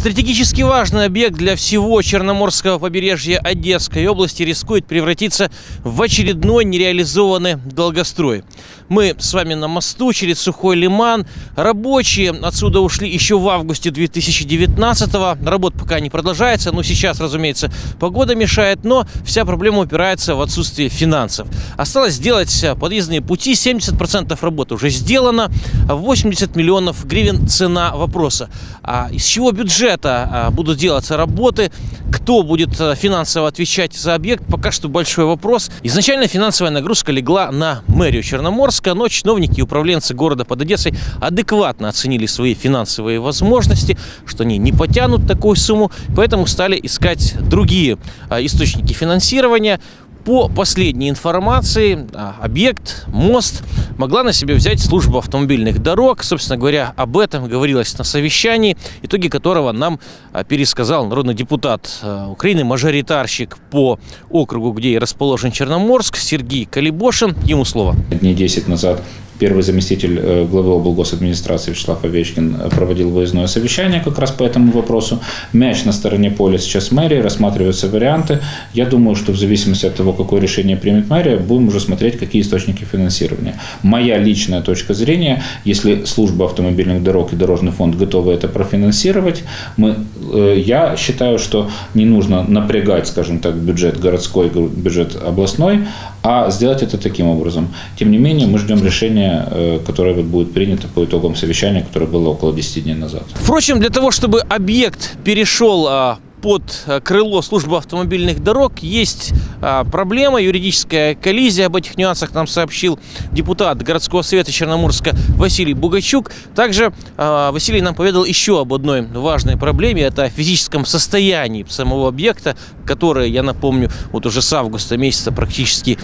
Стратегически важный объект для всего Черноморского побережья Одесской области рискует превратиться в очередной нереализованный долгострой. Мы с вами на мосту через Сухой Лиман. Рабочие отсюда ушли еще в августе 2019-го. Работа пока не продолжается. Ну, сейчас, разумеется, погода мешает, но вся проблема упирается в отсутствие финансов. Осталось сделать подъездные пути. 70% работы уже сделано. 80 миллионов гривен цена вопроса. А из чего бюджета а, будут делаться работы? Кто будет а, финансово отвечать за объект? Пока что большой вопрос. Изначально финансовая нагрузка легла на мэрию Черноморска, но чиновники и управленцы города под Одессой адекватно оценили свои финансовые возможности, что они не потянут такую сумму, поэтому стали искать другие а, источники финансирования. По последней информации, а, объект, мост могла на себя взять служба автомобильных дорог. Собственно говоря, об этом говорилось на совещании, итоги которого нам а, пересказал народный депутат а, Украины, мажоритарщик по округу, где и расположен Черноморск, Сергей Калибошин. Ему слово. Дней 10 назад первый заместитель э, главы облгосадминистрации Вячеслав Овечкин э, проводил выездное совещание как раз по этому вопросу. Мяч на стороне поля сейчас мэрии, рассматриваются варианты. Я думаю, что в зависимости от того, какое решение примет мэрия, будем уже смотреть, какие источники финансирования. Моя личная точка зрения, если служба автомобильных дорог и дорожный фонд готовы это профинансировать, мы, э, я считаю, что не нужно напрягать, скажем так, бюджет городской, бюджет областной, а сделать это таким образом. Тем не менее, мы ждем решения Э, которое вот будет принято по итогам совещания, которое было около 10 дней назад. Впрочем, для того, чтобы объект перешел а, под э, крыло службы автомобильных дорог есть а, проблема, юридическая коллизия. Об этих нюансах нам сообщил депутат городского совета Черноморска Василий Бугачук. Также а, Василий нам поведал еще об одной важной проблеме. Это о физическом состоянии самого объекта, которое, я напомню, вот уже с августа месяца практически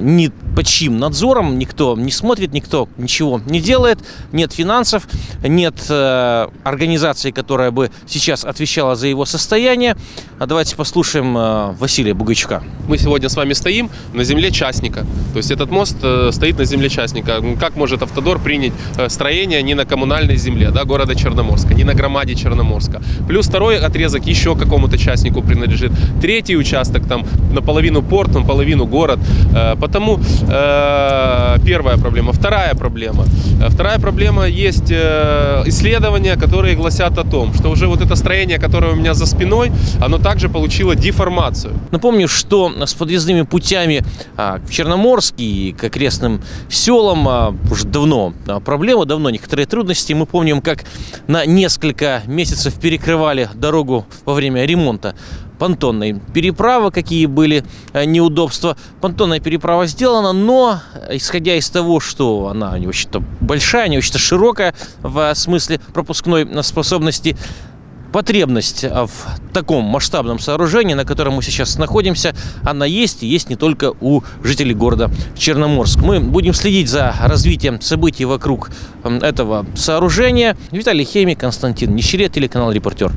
ни под чьим надзором никто не смотрит, никто ничего не делает, нет финансов, нет организации, которая бы сейчас отвечала за его состояние. А давайте послушаем э, Василия Бугачука. Мы сегодня с вами стоим на земле частника. То есть этот мост э, стоит на земле частника. Как может Автодор принять э, строение не на коммунальной земле да, города Черноморска, не на громаде Черноморска? Плюс второй отрезок еще какому-то частнику принадлежит. Третий участок там наполовину порт, наполовину город. Потому первая проблема. Вторая проблема. Вторая проблема есть исследования, которые гласят о том, что уже вот это строение, которое у меня за спиной, оно также получило деформацию. Напомню, что с подъездными путями а, в Черноморск и к окрестным селам а, уже давно а, проблема, давно некоторые трудности. Мы помним, как на несколько месяцев перекрывали дорогу во время ремонта понтонной переправы, какие были неудобства. Понтонная переправа сделана, но исходя из того, что она не очень-то большая, не очень-то широкая в смысле пропускной способности, потребность в таком масштабном сооружении, на котором мы сейчас находимся, она есть и есть не только у жителей города Черноморск. Мы будем следить за развитием событий вокруг этого сооружения. Виталий Хемик, Константин Нищерет, телеканал «Репортер».